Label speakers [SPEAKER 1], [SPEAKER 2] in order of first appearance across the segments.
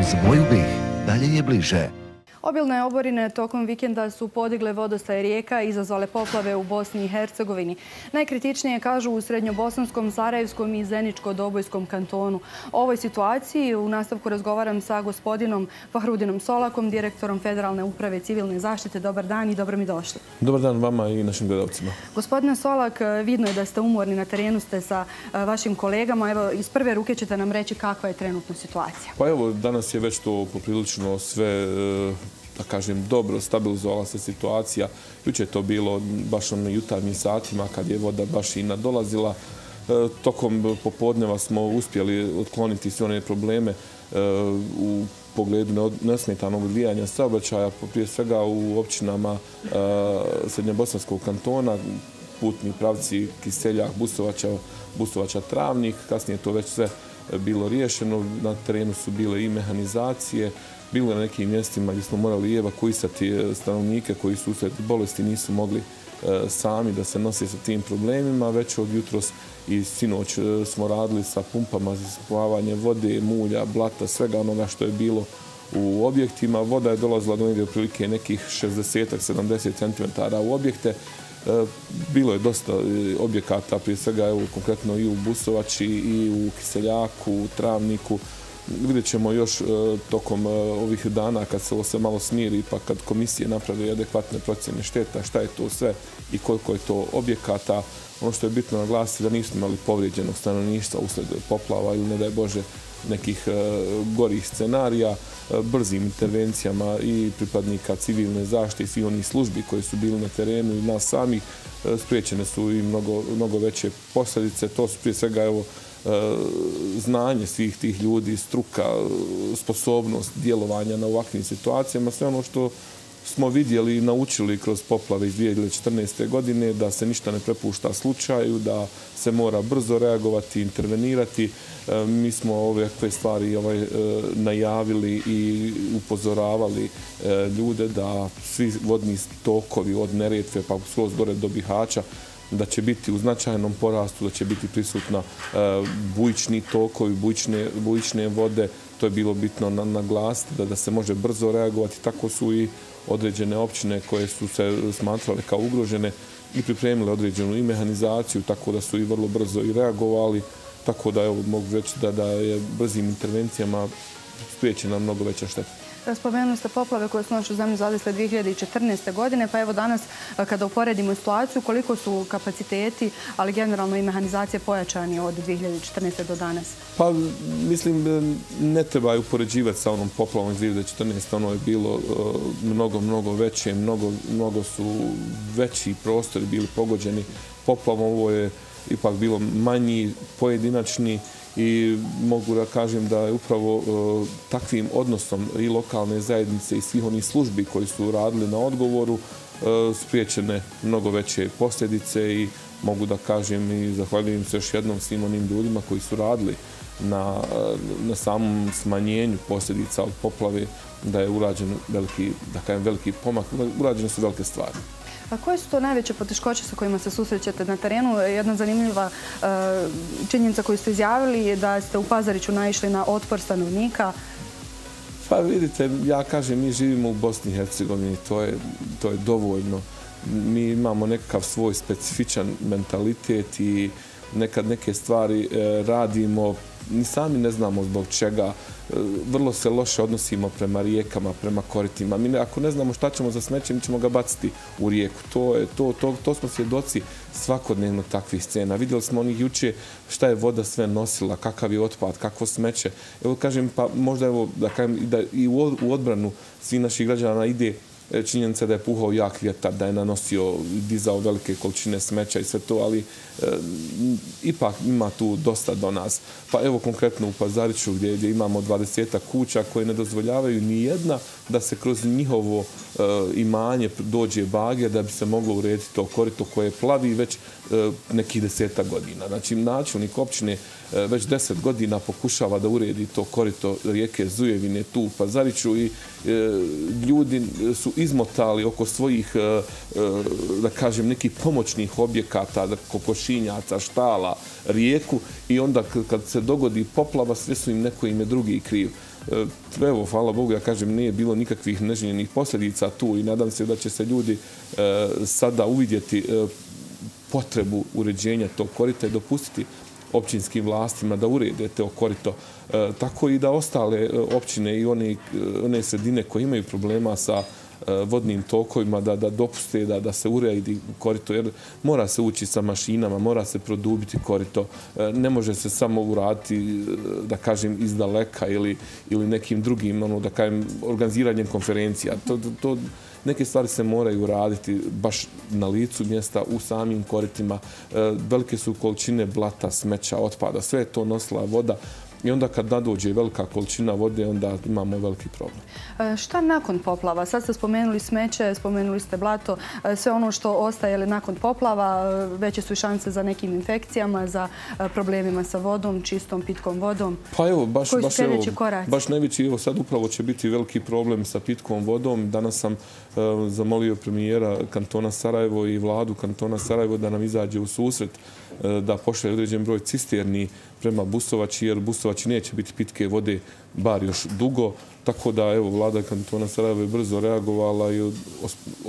[SPEAKER 1] uz moju bih, dalje je bliže.
[SPEAKER 2] Obilne oborine tokom vikenda su podigle vodostaje rijeka i izazvale poplave u Bosni i Hercegovini. Najkritičnije kažu u Srednjobosanskom, Sarajevskom i Zeničko-Dobojskom kantonu. O ovoj situaciji u nastavku razgovaram sa gospodinom Fahrudinom Solakom, direktorom Federalne uprave civilne zaštite. Dobar dan i dobro mi došli.
[SPEAKER 3] Dobar dan vama i našim gledalcima.
[SPEAKER 2] Gospodine Solak, vidno je da ste umorni na terenu, ste sa vašim kolegama. Evo, iz prve ruke ćete nam reći kakva je trenutna situacija.
[SPEAKER 3] Pa evo, danas je već to poprilično sve da kažem, dobro stabilizovala se situacija. Juče je to bilo baš na jutarnjim satima kad je voda baš i nadolazila. E, tokom popodneva smo uspjeli otkloniti sve one probleme e, u pogledu nesmetanog odvijanja saobraćaja, prije svega u općinama e, Srednjebosanskog kantona, putni pravci Kiseljak, Busovača, Busovača Travnik. Kasnije to već sve bilo riješeno. Na terenu su bile i mehanizacije, bilo na nekim mjestima gdje smo morali evakuisati e, stanovnike koji su usred bolesti nisu mogli e, sami da se nose sa tim problemima. Već od jutros i sinoć e, smo radili sa pumpama za splavanje vode, mulja, blata, svega onoga što je bilo u objektima. Voda je dolazila do negdje otprilike nekih 60-70 cm u objekte. Bilo je dosta objekata, prije svega evo, konkretno i u Busovači, i u Kiseljaku, u Travniku, vidjet ćemo još e, tokom e, ovih dana kad se ovo sve malo smiri pa kad komisije naprave adekvatne procjene šteta, šta je to sve i koliko je to objekata. Ono što je bitno naglasiti da nismo imali povrijeđenog stanovništva usled poplava ili ne daj Bože nekih e, gorih scenarija, e, brzim intervencijama i pripadnika civilne zaštite i onih službi koji su bili na terenu i nas samih e, spriječene su i mnogo, mnogo veće posljedice. To su prije svega evo, znanje svih tih ljudi, struka, sposobnost djelovanja na ovakvim situacijama, sve ono što smo vidjeli i naučili kroz poplave iz 2014. godine, da se ništa ne prepušta slučaju, da se mora brzo reagovati, intervenirati. E, mi smo ove stvari ovaj, e, najavili i upozoravali e, ljude da svi vodni tokovi od Neretve pa skroz gore do Bihaća da će biti u značajnom porastu, da će biti prisutna e, bujični tokovi, bujične, bujične vode. To je bilo bitno na, naglasiti da, da se može brzo reagovati. Tako su i određene općine koje su se smatrale kao ugrožene i pripremile određenu i mehanizaciju, tako da su i vrlo brzo i reagovali. Tako da evo, mogu reći da, da je brzim intervencijama spriječena mnogo veća šteta.
[SPEAKER 2] Spomenuli ste poplave koje su našu zemlju zadesle 2014. godine, pa evo danas kada uporedimo situaciju, koliko su kapaciteti, ali generalno i mehanizacije pojačani od 2014. do danas?
[SPEAKER 3] Pa mislim, ne treba je upoređivati sa onom poplavom iz 2014. Ono je bilo e, mnogo, mnogo veće, mnogo, mnogo su veći prostori bili pogođeni poplavom. Ovo je ipak bilo manji, pojedinačni, i mogu da kažem da je upravo e, takvim odnosom i lokalne zajednice i svih onih službi koji su radili na odgovoru e, spriječene mnogo veće posljedice i mogu da kažem i zahvaljujem se još jednom svim onim ljudima koji su radili na, e, na samom smanjenju posljedica od poplave da je urađen veliki, da kažem, veliki pomak, urađene su velike stvari.
[SPEAKER 2] A koje su to najveće poteškoće sa kojima se susrećete na terenu? Jedna zanimljiva e, činjenica koju ste izjavili je da ste u Pazariću naišli na otpor stanovnika.
[SPEAKER 3] Pa vidite, ja kažem, mi živimo u Bosni i Hercegovini, to je, to je dovoljno. Mi imamo nekakav svoj specifičan mentalitet i nekad neke stvari e, radimo ni sami ne znamo zbog čega. E, vrlo se loše odnosimo prema rijekama, prema koritima. Mi ako ne znamo šta ćemo za smeće, mi ćemo ga baciti u rijeku. To, je, to, to, to smo svjedoci svakodnevno takvih scena. Vidjeli smo onih juče šta je voda sve nosila, kakav je otpad, kakvo smeće. Evo kažem, pa možda evo, da, kažem, da i u odbranu svih naših građana ide E, činjenica da je puhao jak vjetar, da je nanosio, dizao velike količine smeća i sve to, ali e, ipak ima tu dosta do nas. Pa evo konkretno u Pazariću gdje, gdje imamo 20 kuća koje ne dozvoljavaju ni jedna da se kroz njihovo E, imanje dođe bager da bi se moglo urediti to korito koje plavi već neki nekih deseta godina. Znači načelnik općine e, već deset godina pokušava da uredi to korito rijeke Zujevine tu u Pazariću i e, ljudi su izmotali oko svojih, da kažem, nekih pomoćnih objekata, kokošinjaca, štala, rijeku i onda kad se dogodi poplava, sve su im neko ime drugi kriv. E, evo, hvala Bogu, ja kažem, nije bilo nikakvih neželjenih posljedica tu i nadam se da će se ljudi e, sada uvidjeti e, potrebu uređenja tog korita i dopustiti općinskim vlastima da urede te korito. Tako i da ostale općine i one sredine koje imaju problema sa E, vodnim tokovima da da dopuste da da se uredi korito jer mora se ući sa mašinama mora se produbiti korito. E, ne može se samo uraditi e, da kažem iz daleka ili ili nekim drugim ono da kažem organiziranjem konferencija. To to neke stvari se moraju uraditi baš na licu mjesta u samim koritima. Velike su količine blata smeća otpada. Sve to nosila voda I onda kad nadođe velika količina vode, onda imamo veliki problem.
[SPEAKER 2] E, šta nakon poplava? Sad ste spomenuli smeće, spomenuli ste blato. E, sve ono što ostaje nakon poplava, e, veće su šanse za nekim infekcijama, za problemima sa vodom, čistom pitkom vodom.
[SPEAKER 3] Pa evo, baš, Koji baš, evo, baš najveći, evo sad upravo će biti veliki problem sa pitkom vodom. Danas sam zamolio premijera kantona Sarajevo i vladu kantona Sarajevo da nam izađe u susret da pošle određen broj cisterni prema Busovači, jer Busovači neće biti pitke vode bar još dugo. Tako da, evo, vlada kantona Sarajeva je brzo reagovala i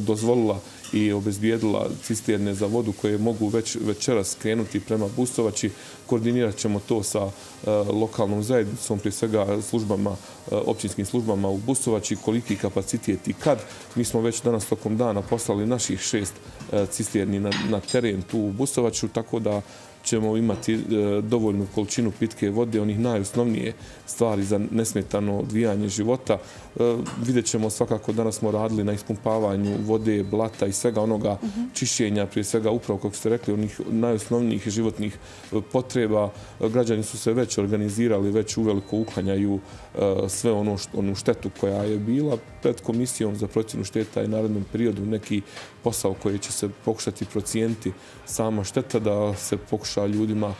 [SPEAKER 3] dozvolila i obezbijedila cisterne za vodu koje mogu već večeras krenuti prema Bustovači. Koordinirat ćemo to sa e, lokalnom zajednicom, prije svega službama, e, općinskim službama u Bustovači, koliki kapacitet i kad. Mi smo već danas tokom dana poslali naših šest e, cisterni na, na teren tu u Bustovaču, tako da ćemo imati e, dovoljnu količinu pitke vode, onih najosnovnije stvari za nesmetano odvijanje života. E, vidjet ćemo svakako danas smo radili na ispumpavanju vode, blata i svega onoga čišćenja, prije svega upravo, kako ste rekli, onih najosnovnijih životnih e, potreba. Građani su se već organizirali, već uveliko uklanjaju e, sve ono onu štetu koja je bila pred komisijom za procjenu šteta i narednom periodu neki posao koji će se pokušati procijenti sama šteta da se pokuša ljudima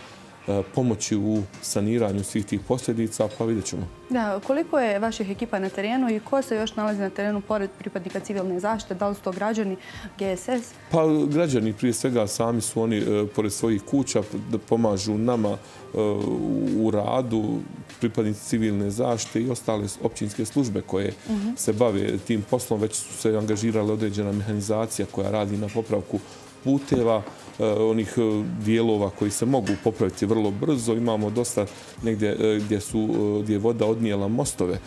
[SPEAKER 3] pomoći u saniranju svih tih posljedica, pa vidjet ćemo.
[SPEAKER 2] Da, koliko je vaših ekipa na terenu i ko se još nalazi na terenu pored pripadnika civilne zaštite? Da li su to građani GSS?
[SPEAKER 3] Pa građani prije svega sami su oni e, pored svojih kuća da pomažu nama e, u radu, pripadnici civilne zaštite i ostale općinske službe koje mhm. se bave tim poslom. Već su se angažirale određena mehanizacija koja radi na popravku puteva, e, onih e, dijelova koji se mogu popraviti vrlo brzo. Imamo dosta negdje e, gdje, su, gdje je voda odnijela mostove,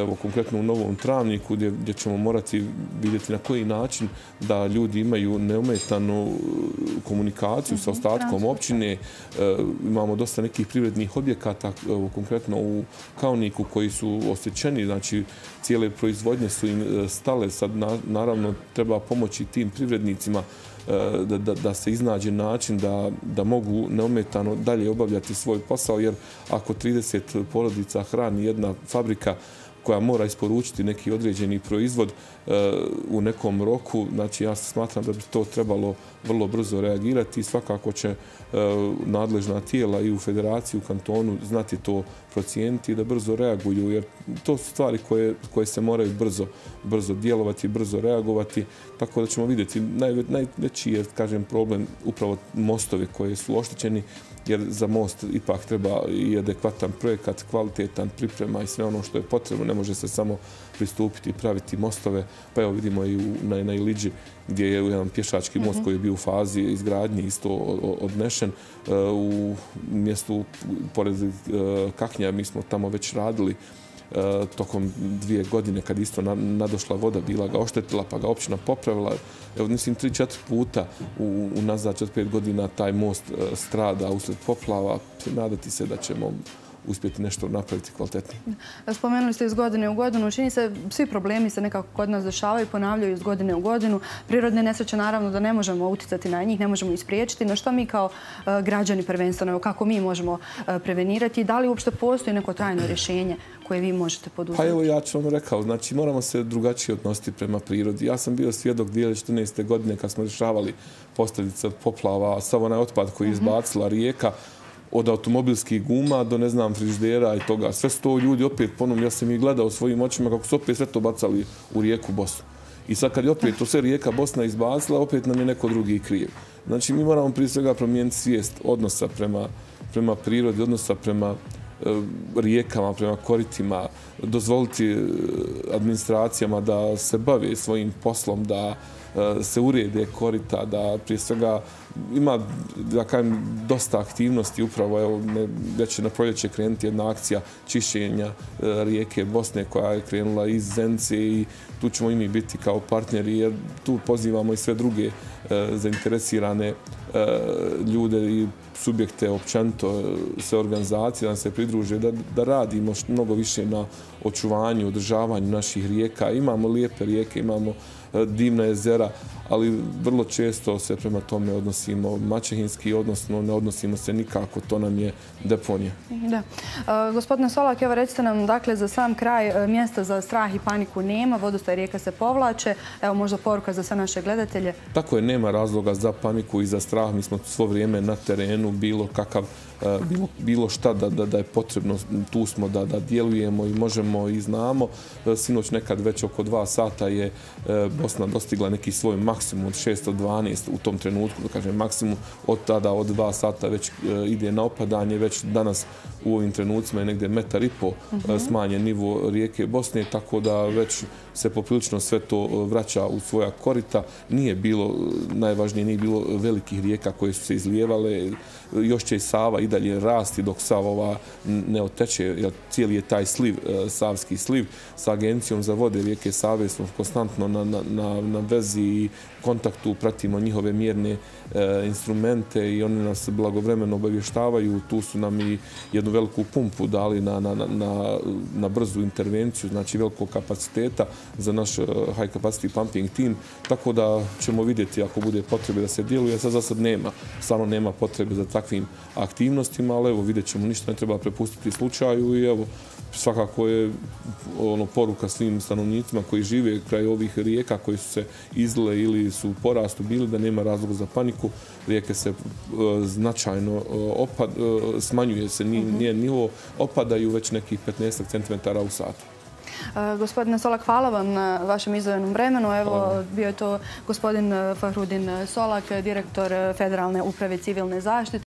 [SPEAKER 3] evo, konkretno u Novom Travniku, gdje, gdje ćemo morati vidjeti na koji način da ljudi imaju neumetanu komunikaciju sa mhm, ostatkom općine. Imamo dosta nekih privrednih objekata, evo, konkretno u Kauniku, koji su osjećeni, znači cijele proizvodnje su im stale. Sad, naravno, treba pomoći tim privrednicima E, da, da, da se iznađe način da, da mogu neometano dalje obavljati svoj posao, jer ako 30 porodica hrani jedna fabrika koja mora isporučiti neki određeni proizvod e, u nekom roku, znači ja smatram da bi to trebalo vrlo brzo reagirati i svakako će e, nadležna tijela i u federaciji, u kantonu znati to procijeniti i da brzo reaguju, jer to su stvari koje, koje se moraju brzo, brzo djelovati, brzo reagovati, tako da ćemo vidjeti. Naj, najveći je, kažem, problem upravo mostovi koje su oštećeni, jer za most ipak treba i adekvatan projekat, kvalitetan priprema i sve ono što je potrebno. Ne može se samo pristupiti i praviti mostove. Pa evo vidimo i na, na Iliđi gdje je jedan pješački most mhm. koji je bio u fazi izgradnje isto odnešen. E, u mjestu pored e, Kaknja mi smo tamo već radili E, tokom dvije godine kad isto nadošla voda bila ga oštetila pa ga općina popravila. Evo, mislim, tri, četiri puta u, u nazad četiri, pet godina taj most e, strada usled poplava. Nadati se da ćemo uspjeti nešto napraviti kvalitetnije.
[SPEAKER 2] Spomenuli ste iz godine u godinu. Čini se, svi problemi se nekako kod nas dešavaju i ponavljaju iz godine u godinu. Prirodne nesreće, naravno, da ne možemo uticati na njih, ne možemo ispriječiti. Na što mi kao e, građani prvenstveno, kako mi možemo e, prevenirati? Da li uopšte postoji neko trajno rješenje koje vi možete poduzeti?
[SPEAKER 3] Pa evo, ja ću vam rekao, znači moramo se drugačije odnositi prema prirodi. Ja sam bio svjedok 2014. godine kad smo rješavali posteljice poplava, sav onaj otpad koji je mhm. izbacila rijeka, od automobilskih guma do, ne znam, friždera i toga. Sve sto ljudi opet ponovno, ja sam ih gledao svojim očima kako su opet sve to bacali u rijeku Bosnu. I sad kad je opet to sve rijeka Bosna izbacila, opet nam je neko drugi kriv. Znači mi moramo prije svega promijeniti svijest odnosa prema, prema prirodi, odnosa prema e, rijekama, prema koritima, dozvoliti e, administracijama da se bave svojim poslom, da Eh, se urede korita, da prije svega ima da kažem, dosta aktivnosti. Upravo evo, već će na proljeće krenuti jedna akcija čišćenja eh, rijeke Bosne koja je krenula iz Zence i tu ćemo i mi biti kao partneri jer tu pozivamo i sve druge eh, zainteresirane ljude i subjekte, općento, sve organizacije da se pridruže, da, da radimo mnogo više na očuvanju, održavanju naših rijeka. Imamo lijepe rijeke, imamo uh, divna jezera, ali vrlo često se prema tome odnosimo maćehinski, odnosno ne odnosimo se nikako, to nam je deponija.
[SPEAKER 2] Da. E, gospodine Solak, evo recite nam, dakle, za sam kraj e, mjesta za strah i paniku nema, vodostaj rijeka se povlače, evo možda poruka za sve naše gledatelje.
[SPEAKER 3] Tako je, nema razloga za paniku i za strah, mi smo svo vrijeme na terenu, bilo kakav bilo, bilo šta da, da, da je potrebno, tu smo da, da djelujemo i možemo i znamo. Sinoć nekad već oko dva sata je Bosna dostigla neki svoj maksimum od 612 u tom trenutku, da kažem maksimum od tada od dva sata već ide na opadanje, već danas u ovim trenucima je negdje metar i po mhm. smanjen nivo rijeke Bosne, tako da već se poprilično sve to vraća u svoja korita. Nije bilo, najvažnije, nije bilo velikih rijeka koje su se izlijevale, još će i Sava i dalje rasti dok Sava ne oteče, jer cijeli je taj sliv, e, savski sliv, sa agencijom za vode rijeke Save smo konstantno na, na, na, na vezi i kontaktu, pratimo njihove mjerne e, instrumente i oni nas blagovremeno obavještavaju. Tu su nam i jednu veliku pumpu dali na, na, na, na brzu intervenciju, znači velikog kapaciteta za naš e, high capacity pumping team, tako da ćemo vidjeti ako bude potrebe da se djeluje. Sad za sad nema, stvarno nema potrebe za takvim aktivnostima, ali evo vidjet ćemo, ništa ne treba prepustiti slučaju i evo, svakako je ono poruka svim stanovnicima koji žive kraj ovih rijeka koji su se izle ili su u porastu bili da nema razloga za paniku. Rijeke se e, značajno e, opad, e, smanjuje se, nije nivo, opadaju već nekih 15 cm u satu.
[SPEAKER 2] Gospodine Solak, hvala vam na vašem izvojenom vremenu. Evo, bio je to gospodin Fahrudin Solak, direktor Federalne uprave civilne zaštite.